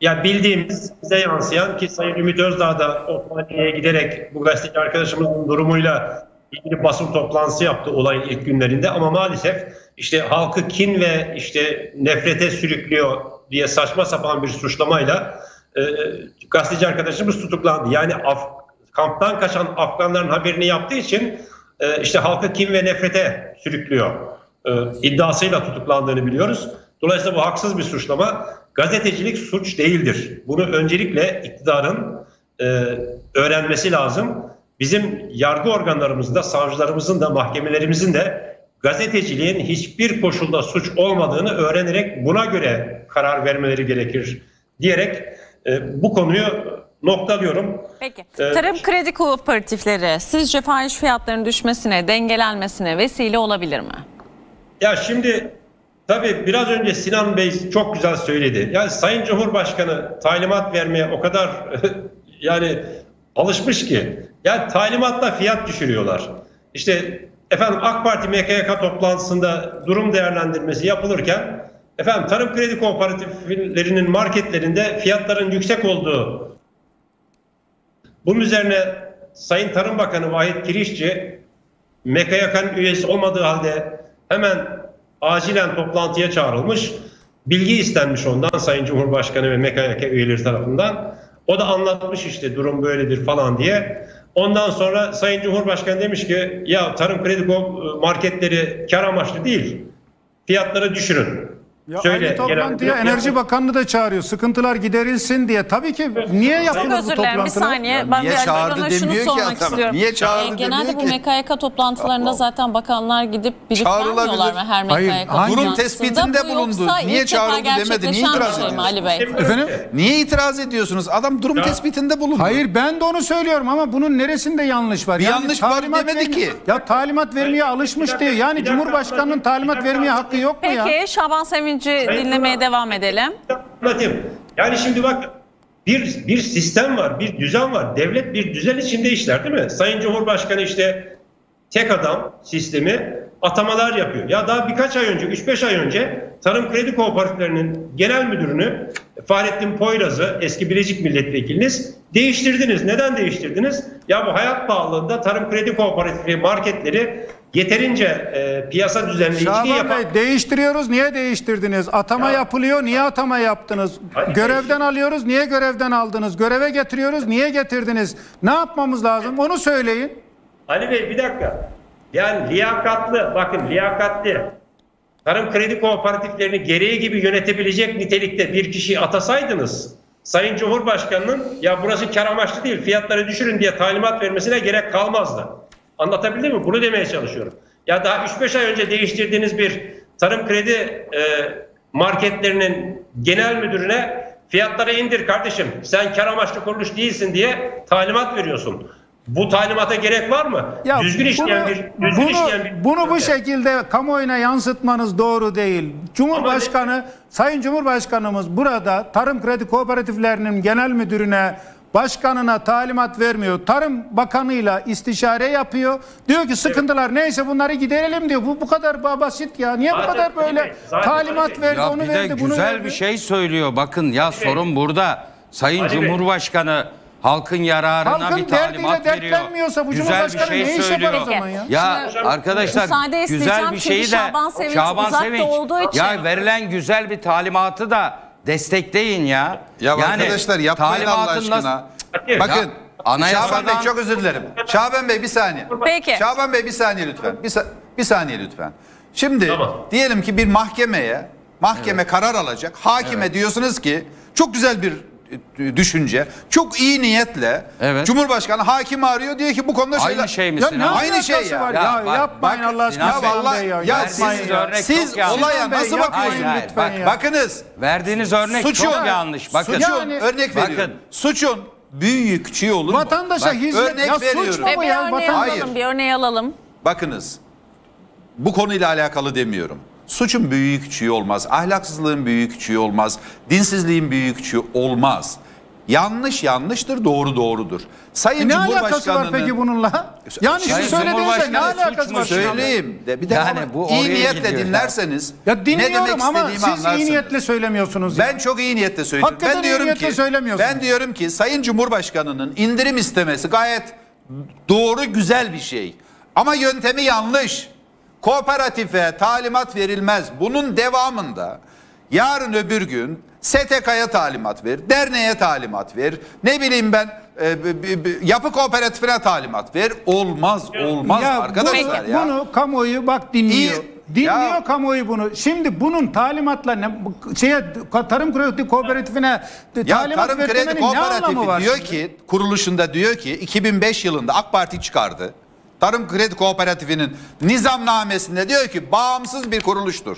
ya bildiğimiz bize yansıyan ki Sayın Ümit Özdağ da Osmaniye'ye giderek bu gazeteci arkadaşımızın durumuyla ilgili basın toplantısı yaptı olayın ilk günlerinde ama maalesef işte halkı kin ve işte nefrete sürüklüyor diye saçma sapan bir suçlamayla e, gazeteci arkadaşımız tutuklandı. Yani Af kamptan kaçan Afganların haberini yaptığı için e, işte halkı kin ve nefrete sürüklüyor e, iddiasıyla tutuklandığını biliyoruz. Dolayısıyla bu haksız bir suçlama. Gazetecilik suç değildir. Bunu öncelikle iktidarın e, öğrenmesi lazım. Bizim yargı organlarımızın da, savcılarımızın da, mahkemelerimizin de gazeteciliğin hiçbir koşulda suç olmadığını öğrenerek buna göre karar vermeleri gerekir diyerek e, bu konuyu noktalıyorum. Peki. Ee, Tarım kredi kooperatifleri sizce fahiş fiyatların düşmesine, dengelenmesine vesile olabilir mi? Ya şimdi tabii biraz önce Sinan Bey çok güzel söyledi. Yani Sayın Cumhurbaşkanı talimat vermeye o kadar yani alışmış ki. Yani talimatla fiyat düşürüyorlar. İşte efendim AK Parti MKYK toplantısında durum değerlendirmesi yapılırken efendim tarım kredi kooperatiflerinin marketlerinde fiyatların yüksek olduğu bunun üzerine Sayın Tarım Bakanı Vahit Kirişçi MKYK'nın üyesi olmadığı halde hemen acilen toplantıya çağrılmış. Bilgi istenmiş ondan Sayın Cumhurbaşkanı ve MKYK üyeleri tarafından. O da anlatmış işte durum böyledir falan diye. Ondan sonra Sayın Cumhurbaşkanı demiş ki ya tarım kredi marketleri kar amaçlı değil. Fiyatları düşürün. Ya Söyle, aynı toplantıya genel- Enerji Bakanlığı da çağırıyor. Sıkıntılar giderilsin diye. Tabii ki niye Çok yapılır bu özür dilerim bir toplantılar? saniye. Ben niye bir çağırdı şunu ki sormak adam. istiyorum. Niye çağırdı Ee, Genelde bu ki. MKYK toplantılarında zaten bakanlar gidip vermiyorlar mı her Hayır, MKYK hangi- Durum tespitinde Bu bulundu. Niye çağrıldı demedi, niye bir itiraz şey mi ediyorsun? Ali Bey? Efendim? Niye itiraz ediyorsunuz? Adam durum Ya. tespitinde bulundu. Hayır ben de onu söylüyorum ama bunun neresinde yanlış var? Bir yanlış var demedi ki. Ya talimat vermeye Hayır, alışmış bir bir Yani Cumhurbaşkanının bir talimat bir vermeye hakkı yok mu ya? Peki Şaban Sevinci dinlemeye Murat. devam edelim. Anlatayım. Yani şimdi bak bir bir sistem var, bir düzen var. Devlet bir düzen içinde işler değil mi? Sayın Cumhurbaşkanı işte tek adam sistemi atamalar yapıyor. Ya daha birkaç ay önce, 3-5 ay önce Tarım Kredi Kooperatiflerinin genel müdürünü Fahrettin Poyraz'ı eski Bilecik milletvekiliniz değiştirdiniz. Neden değiştirdiniz? Ya bu hayat pahalılığında Tarım Kredi Kooperatifi marketleri yeterince e, piyasa düzenleyiciliği Şaban yapan Bey değiştiriyoruz. Niye değiştirdiniz? Atama Ya. yapılıyor. Niye atama yaptınız? Hadi Görevden değiştir. alıyoruz. Niye görevden aldınız? Göreve getiriyoruz. Niye getirdiniz? Ne yapmamız lazım? Onu söyleyin. Ali Bey bir dakika. Yani liyakatlı, bakın liyakatli. Tarım kredi kooperatiflerini gereği gibi yönetebilecek nitelikte bir kişiyi atasaydınız, Sayın Cumhurbaşkanı'nın ya burası kar amaçlı değil fiyatları düşürün diye talimat vermesine gerek kalmazdı. Anlatabildim mi? Bunu demeye çalışıyorum. Ya daha 3-5 ay önce değiştirdiğiniz bir tarım kredi e, marketlerinin genel müdürüne fiyatları indir kardeşim sen kar amaçlı kuruluş değilsin diye talimat veriyorsun. Bu talimata gerek var mı? Ya düzgün işleyen bir düzgün bunu, işleyen bir bunu bu şekilde kamuoyuna yansıtmanız doğru değil. Cumhurbaşkanı, Sayın Cumhurbaşkanımız burada Tarım Kredi Kooperatiflerinin genel müdürüne, başkanına talimat vermiyor. Tarım Bakanı'yla istişare yapıyor. Diyor ki sıkıntılar neyse bunları giderelim diyor. Bu bu kadar ba- basit ya. Niye bu Zaten kadar böyle Ali Bey, zaten Ali talimat Bey. verdi, Ya onu bir de verdi, bunu güzel verdi? bir şey söylüyor. Bakın ya Bey. sorun burada. Sayın Ali Bey. Cumhurbaşkanı halkın yararına Halkın bir talimat veriyor. bu güzel bir Cumhurbaşkanı şey ne iş yapar o söylüyor. zaman ya? Ya Şimdi arkadaşlar güzel bir şeyi de Şaban Sevinç olduğu için- ya verilen güzel bir talimatı da destekleyin ya. Ya arkadaşlar yapmayın Allah talimatın nasıl- aşkına. Ya, Bakın anayasadan- Şaban Bey çok özür dilerim. Şaban Bey bir saniye. Peki. Şaban Bey bir saniye lütfen. Bir, sa- bir saniye lütfen. Şimdi Tamam. diyelim ki bir mahkemeye mahkeme karar alacak. Hakime diyorsunuz ki çok güzel bir düşünce. Çok iyi niyetle Evet. Cumhurbaşkanı hakim arıyor diyor ki bu konuda Aynı şeyler... şey mi Ya Aynı şey ya. var Ya ya, bak- yapmayın bak, Allah aşkına. Ya vallahi ya, ya siz, ya. örnek siz olaya nasıl yapmayın bakıyorsunuz? Lütfen bak- ya. Bakınız Verdiğiniz örnek suçun, çok yanlış. Bakın. suçun Yani- örnek Bakın. veriyorum. Suçun büyüğü küçüğü olur mu? Vatandaşa Bak, hizmet örnek ya suç veriyorum. mu Ve bu bir ya? alalım, bir örneği alalım. Bakınız bu konuyla alakalı demiyorum. Suçun büyüğü küçüğü olmaz. Ahlaksızlığın büyüğü küçüğü olmaz. Dinsizliğin büyüğü küçüğü olmaz. Yanlış yanlıştır, doğru doğrudur. Sayın E ne alakası var Cumhurbaşkanı'nın peki bununla? Yani Sayın siz söylediğinizde ne Cumhurbaşkanı alakası suç var? söyleyeyim de bir de Yani ama bu iyi oraya niyetle gidiyor ya. dinlerseniz Ya ne dinliyorum demek ama istediğimi siz anlarsınız. iyi niyetle söylemiyorsunuz. Ben çok iyi niyetle söylüyorum. Hakikaten ben iyi diyorum niyetle ki söylemiyorsun. ben diyorum ki Sayın Cumhurbaşkanı'nın indirim istemesi gayet doğru güzel bir şey. Ama yöntemi yanlış. Kooperatife talimat verilmez. Bunun devamında yarın öbür gün STK'ya talimat ver, derneğe talimat ver, ne bileyim ben e, b- b- yapı kooperatifine talimat ver. Olmaz, olmaz Ya arkadaşlar bunu, ya. bunu kamuoyu bak dinliyor. İyi- Dinliyor Ya- kamuoyu bunu. Şimdi bunun talimatla ne şeye tarım kredi kooperatifine Ya talimat Tarım Kredi Kooperatifi diyor ki kuruluşunda diyor ki 2005 yılında AK Parti çıkardı. Tarım Kredi Kooperatifinin nizamnamesinde diyor ki bağımsız bir kuruluştur.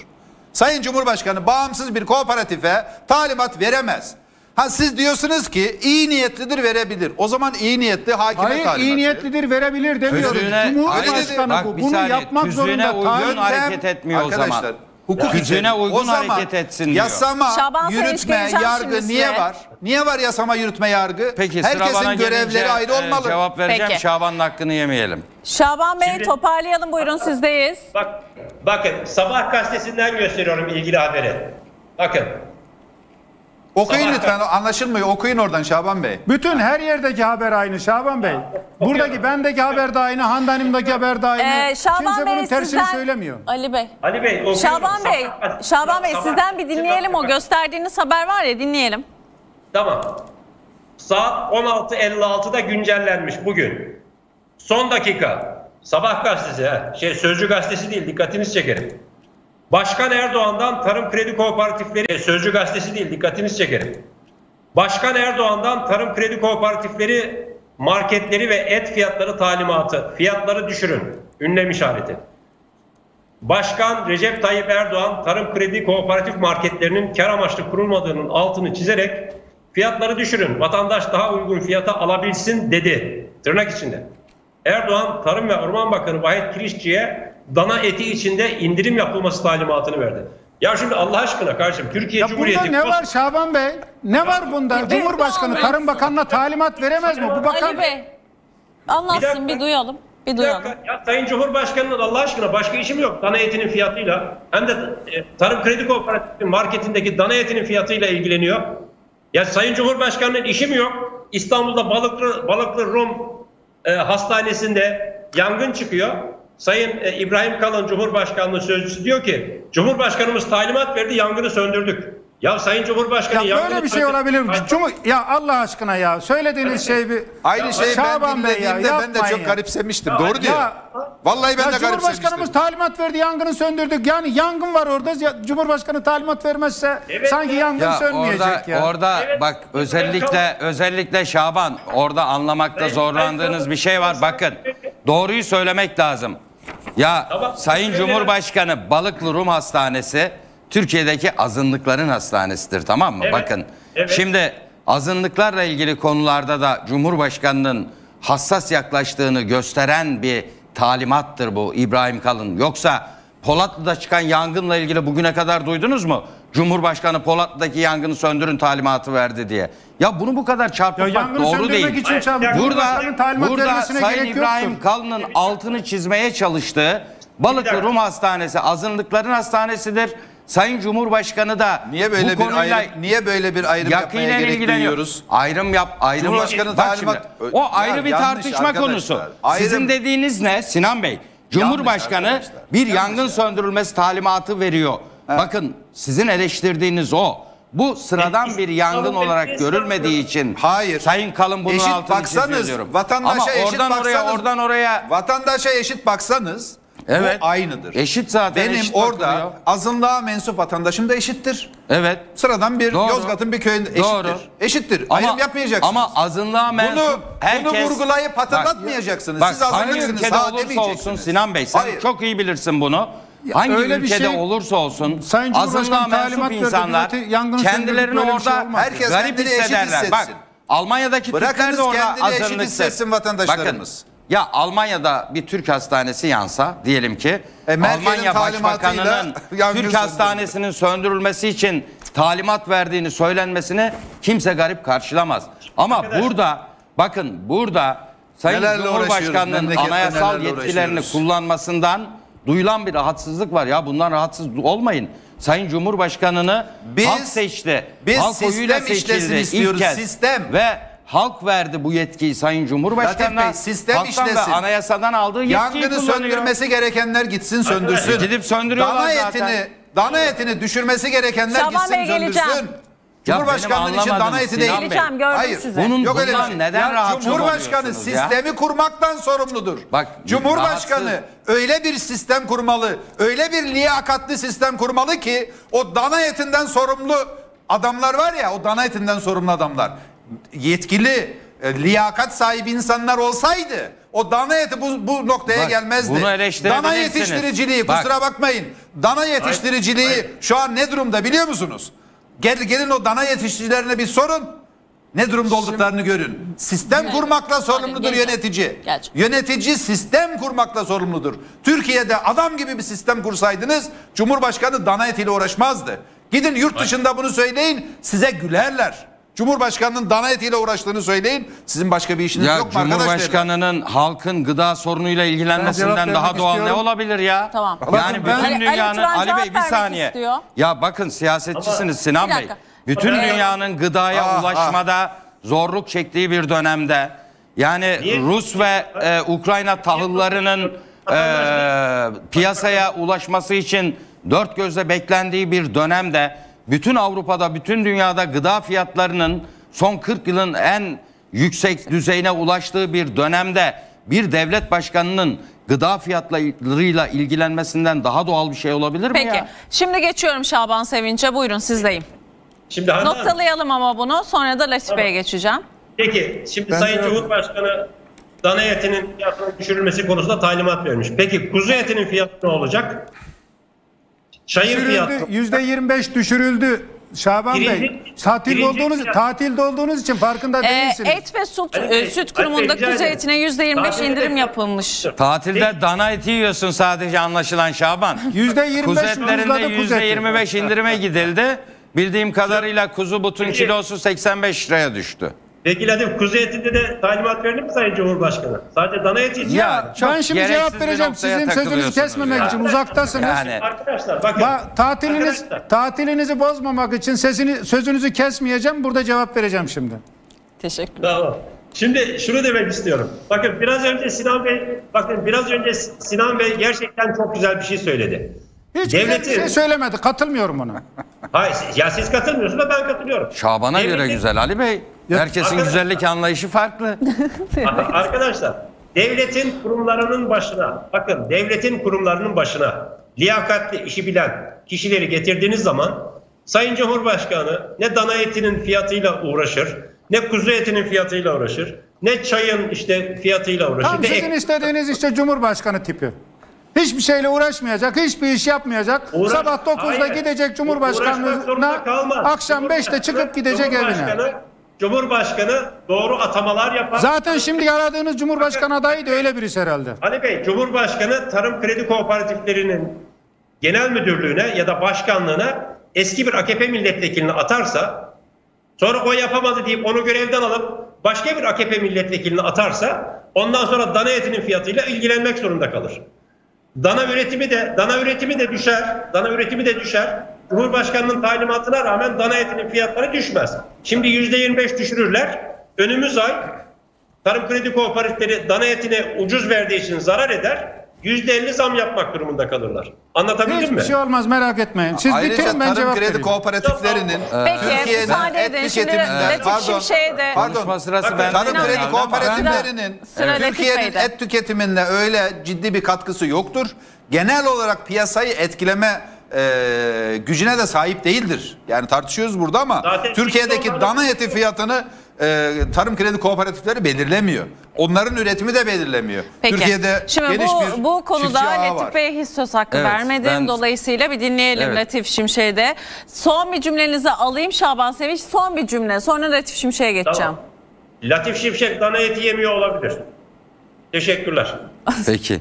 Sayın Cumhurbaşkanı bağımsız bir kooperatife talimat veremez. Ha siz diyorsunuz ki iyi niyetlidir verebilir. O zaman iyi niyetli hakime Hayır talimat iyi verir. niyetlidir verebiliyor demiyoruz. Tüzüğüne- Cumhurbaşkanı Bak bu. Bunu saniye, yapmak tüzüğüne zorunda. uygun hareket etmiyor o Arkadaşlar, zaman. Hukuk Tüzüğüne için. uygun O zaman hareket etsin diyor. Yasama, Şaban yürütme, yargı niye size. var? Niye var yasama, yürütme, yargı? Peki Herkesin görevleri gelince, ayrı e, olmalı. cevap vereceğim. Peki. Şaban'ın hakkını yemeyelim. Şaban Bey Şimdi- toparlayalım buyurun sizdeyiz. Bak, bakın Sabah gazetesinden gösteriyorum ilgili haberi. Bakın Okuyun Sabah- lütfen anlaşılmıyor. Okuyun oradan Şaban Bey. Bütün her yerdeki haber aynı Şaban Bey. Buradaki bendeki haber de aynı, Handan'ımdaki haber de aynı. Ee, Şaban Kimse Bey bunun tersini sizden... söylemiyor. Ali Bey. Ali Bey okuyorum. Şaban Bey, Sabah- Şaban Bey Sabah- sizden bir dinleyelim o gösterdiğiniz haber var ya dinleyelim. Tamam. Saat 16.56'da güncellenmiş bugün. Son dakika. Sabah gazetesi ha. Şey Sözcü gazetesi değil dikkatinizi çekerim. Başkan Erdoğan'dan Tarım Kredi Kooperatifleri Sözcü gazetesi değil dikkatinizi çekerim. Başkan Erdoğan'dan Tarım Kredi Kooperatifleri marketleri ve et fiyatları talimatı. Fiyatları düşürün. Ünlem işareti. Başkan Recep Tayyip Erdoğan tarım kredi kooperatif marketlerinin kar amaçlı kurulmadığının altını çizerek fiyatları düşürün, vatandaş daha uygun fiyata alabilsin dedi. Tırnak içinde. Erdoğan Tarım ve Orman Bakanı Vahit Kirişçi'ye dana eti içinde indirim yapılması talimatını verdi. Ya şimdi Allah aşkına kardeşim Türkiye Ya bunda Cumhuriyeti ne var Şaban Bey? Ne var bunda? Cumhurbaşkanı Tarım Bakanı'na talimat veremez mi? Bu bakan Ali Bey anlatsın Bir bir duyalım. Bir duyalım. ya Sayın Cumhurbaşkanı'nın Allah aşkına başka işim yok. Dana etinin fiyatıyla hem de e, Tarım Kredi Kooperatifi marketindeki dana etinin fiyatıyla ilgileniyor. Ya Sayın Cumhurbaşkanı'nın işi mi yok? İstanbul'da Balıklı, Balıklı Rum e, hastanesinde yangın çıkıyor. Sayın e, İbrahim Kalın Cumhurbaşkanlığı sözcüsü diyor ki Cumhurbaşkanımız talimat verdi yangını söndürdük. Ya Sayın Cumhurbaşkanı ya böyle bir şey olabilir mi? Cumhur ya Allah aşkına ya söylediğiniz şey bir Aynı şeyi Şaban ben ya, dinlediğimde ben de çok ya. garipsemiştim. Ya- Doğru diyor. ya- Vallahi ben Ya de Cumhurbaşkanımız garipsemiştim. talimat verdi yangını söndürdük. Yani yangın var orada. Ya, Cumhurbaşkanı talimat vermezse Evet sanki ya. yangın Ya sönmeyecek orada ya. orada Evet. bak özellikle özellikle Şaban orada anlamakta zorlandığınız bir şey var. Bakın doğruyu söylemek lazım. Ya Tamam, Sayın. Cumhurbaşkanı Balıklı Rum Hastanesi Türkiye'deki azınlıkların hastanesidir tamam mı? Evet, Bakın evet. şimdi azınlıklarla ilgili konularda da Cumhurbaşkanının hassas yaklaştığını gösteren bir talimattır bu İbrahim Kalın. Yoksa Polatlı'da çıkan yangınla ilgili bugüne kadar duydunuz mu? Cumhurbaşkanı Polatlı'daki yangını söndürün talimatı verdi diye. Ya bunu bu kadar Ya çarpıtmak yangını doğru değil. için çab- Burada- Cumhurbaşkanının talimat Burada Sayın İbrahim yoktur. Kalın'ın altını çizmeye çalıştığı Balıklı. Rum Hastanesi azınlıkların hastanesidir. Sayın Cumhurbaşkanı da Niye böyle bu bir ayrım, niye böyle bir ayrım yapmaya gerek duyuyoruz? Ayrım yap, ayrım Cumhurbaşkanı talimat- şimdi, o Ya ayrı bir yanlış tartışma arkadaşlar. konusu. Ayrım- Sizin dediğiniz ne Sinan Bey? Cumhurbaşkanı bir Yanlış yangın ya. söndürülmesi talimatı veriyor. Bakın sizin eleştirdiğiniz o. Bu sıradan bir yangın olarak görülmediği için Hayır. Sayın Kalın bunun Eşit altını baksanız, vatandaşa Ama eşit oradan oraya baksanız- oradan oraya Vatandaşa eşit baksanız Evet. bu aynıdır. Eşit zaten, Benim eşit orada bakılıyor. azınlığa mensup vatandaşım da eşittir. Evet. Sıradan bir Doğru. Yozgat'ın bir köyünde eşittir. Doğru. Eşittir. Ama, Ayrım yapmayacaksınız. Ama azınlığa mensup bunu, herkes... bunu vurgulayıp hatırlatmayacaksınız. Bak, Siz hangi azınlıksınız ülkede ha olursa olsun. Sinan Bey sen Hayır. çok iyi bilirsin bunu. Hangi öyle bir ülkede şey- olursa olsun Sayın azınlığa talimat mensup insanlar kendilerini bir şey orada olmaz. Herkes garip hissederler. Bak Almanya'daki Türkler de orada azınlıktır. hissetsin vatandaşlarımız. Bakın ya Almanya'da bir Türk hastanesi yansa diyelim ki E, Almanya Başbakanı'nın Türk hastanesinin söndürülmesi için talimat verdiğini söylenmesini kimse garip karşılamaz. Ama Arkadaş- burada bakın burada Sayın Nelerle Cumhurbaşkanı'nın anayasal yetkilerini kullanmasından duyulan bir rahatsızlık var. Ya bundan rahatsız olmayın. Sayın Cumhurbaşkanı'nı Biz- halk seçti. biz halk sistem işlesin istiyoruz, kez. sistem. Ve halk verdi bu yetkiyi Sayın Cumhurbaşkanı'na. Latif Bey, sistem ve işlesin. anayasadan aldığı yetkiyi Yangını kullanıyor. söndürmesi gerekenler gitsin söndürsün. E, gidip söndürüyorlar dana zaten. etini, dana etini düşürmesi gerekenler Şaban gitsin Bey, geleceğim. söndürsün. Ya Cumhurbaşkanlığı için dana eti değil. Geleceğim gördüm Hayır. sizi. Bunun Yok öyle şey. neden Ya Cumhurbaşkanı oluyorsunuz ya? sistemi kurmaktan sorumludur. Bak, Cumhurbaşkanı rahatsız- öyle bir sistem kurmalı, öyle bir liyakatli sistem kurmalı ki o dana etinden sorumlu adamlar var ya, o dana etinden sorumlu adamlar. Yetkili, e, liyakat sahibi insanlar olsaydı o dana eti bu, bu noktaya Bak, gelmezdi. bunu. Dana yetiştiriciliği Bak. kusura bakmayın. Dana yetiştiriciliği şu an ne durumda biliyor musunuz? Gel, gelin o dana yetiştiricilerine bir sorun. Ne durumda olduklarını görün. Sistem kurmakla sorumludur geleceğim. yönetici. Geleceğim. Yönetici sistem kurmakla sorumludur. Türkiye'de adam gibi bir sistem kursaydınız Cumhurbaşkanı dana etiyle uğraşmazdı. Gidin yurt dışında bunu söyleyin size gülerler. Cumhurbaşkanının dana etiyle uğraştığını söyleyin. Sizin başka bir işiniz Ya yok mu arkadaşlar? Cumhurbaşkanının halkın gıda sorunuyla ilgilenmesinden daha doğal ne istiyorum. olabilir ya? Tamam. Yani Ben- bütün Ali- Ali dünyanın Ali cevap Bey bir saniye. istiyor. Ya bakın siyasetçisiniz Sinan Bey. Bütün Evet. dünyanın gıdaya Ah, ulaşmada zorluk çektiği bir dönemde yani Niye? Rus ve e, Ukrayna tahıllarının e, piyasaya ulaşması için dört gözle beklendiği bir dönemde bütün Avrupa'da, bütün dünyada gıda fiyatlarının son 40 yılın en yüksek düzeyine ulaştığı bir dönemde bir devlet başkanının gıda fiyatlarıyla ilgilenmesinden daha doğal bir şey olabilir mi Peki. ya? Şimdi geçiyorum Şaban Sevinç'e. Buyurun sizdeyim. Şimdi Handan, Noktalayalım ama bunu. Sonra da Latif Bey'e geçeceğim. Peki şimdi Ben Sayın Cumhurbaşkanı dana etinin fiyatının düşürülmesi konusunda talimat vermiş. Peki kuzu etinin fiyatı ne olacak? Çayın fiyatı. Düşürüldü. Yüzde 25 düşürüldü. Şaban Bey, tatilde olduğunuz fiyat- tatilde olduğunuz için farkında Ee, değilsiniz. et ve süt, Ali e, süt kurumunda kuzu etine %25 Tatilde- indirim yapılmış. Tatilde dana eti yiyorsun sadece anlaşılan Şaban. Yüzde 25 Kuzu ucuzladı etlerinde kuzu yüzde eti. 25 indirime gidildi. Bildiğim kadarıyla kuzu butun kilosu 85 liraya düştü. Peki Latif kuzu etinde de talimat verildi mi Sayın Cumhurbaşkanı? Sadece dana eti için. Ya, çok ben şimdi gereksiz cevap bir vereceğim. noktaya Sizin sözünüzü takılıyorsunuz kesmemek ya. için uzaktasınız. Yani Arkadaşlar bakın. Ba- tatiliniz Arkadaşlar, tatilinizi bozmamak için sesini sözünüzü kesmeyeceğim. Burada cevap vereceğim şimdi. Teşekkür Tamam. Şimdi şunu demek istiyorum. Bakın biraz önce Sinan Bey, bakın biraz önce Sinan Bey gerçekten çok güzel bir şey söyledi. Hiç güzel bir Devletin- şey söylemedi. Katılmıyorum ona. Hayır, ya siz katılmıyorsunuz da ben katılıyorum. Şaban'a göre Devletin- güzel Ali Bey. Herkesin Arkadaşlar- güzellik anlayışı farklı. Arkadaşlar devletin kurumlarının başına bakın devletin kurumlarının başına liyakatli işi bilen kişileri getirdiğiniz zaman Sayın Cumhurbaşkanı ne dana etinin fiyatıyla uğraşır ne kuzu etinin fiyatıyla uğraşır ne çayın işte fiyatıyla uğraşır. Tam sizin istediğiniz işte Cumhurbaşkanı tipi. Hiçbir şeyle uğraşmayacak, hiçbir iş yapmayacak. Uğraş- Sabah 9'da Hayır. gidecek Cumhurbaşkanlığına, akşam 5'te Cumhurbaşkanı- çıkıp gidecek evine. Cumhurbaşkanı, Cumhurbaşkanı doğru atamalar yapar. Zaten şimdi aradığınız Cumhurbaşkanı adayı da öyle birisi herhalde. Ali Bey, Cumhurbaşkanı Tarım Kredi Kooperatiflerinin genel müdürlüğüne ya da başkanlığına eski bir AKP milletvekilini atarsa, sonra o yapamadı deyip onu görevden alıp başka bir AKP milletvekilini atarsa, ondan sonra dana etinin fiyatıyla ilgilenmek zorunda kalır. Dana üretimi de dana üretimi de düşer. Dana üretimi de düşer. Cumhurbaşkanının talimatına rağmen dana etinin fiyatları düşmez. Şimdi %25 düşürürler. Önümüz ay Tarım Kredi Kooperatifleri dana etine ucuz verdiği için zarar eder. %50 zam yapmak durumunda kalırlar. Anlatabildim Hiçbir mi? şey olmaz merak etmeyin. Siz Ayrıca bitirin ben tarım cevap kredi vereyim. kooperatiflerinin Peki, Türkiye'den müsaade et edin. Şimdi tüketiminden Latif pardon, Şimşek'e de- pardon, sırası Bakın, tarım kredi kooperatiflerinin Sıra- Latif Türkiye'nin Bey'de. et tüketiminde öyle ciddi bir katkısı yoktur. Genel olarak piyasayı etkileme e, gücüne de sahip değildir. Yani tartışıyoruz burada ama Zaten Türkiye'deki dana eti fiyatını e, tarım kredi kooperatifleri belirlemiyor. Onların üretimi de belirlemiyor. Peki. Türkiye'de Şimdi geniş bu, bir bu konuda Latif var. Bey'e hiç söz hakkı Evet, vermedim. ben- Dolayısıyla bir dinleyelim Evet. Latif Şimşek'e Son bir cümlenizi alayım Şaban Sevinç. Son bir cümle. Sonra Latif Şimşek'e geçeceğim. Tamam. Latif Şimşek dana eti yemiyor olabilir. Teşekkürler. Peki.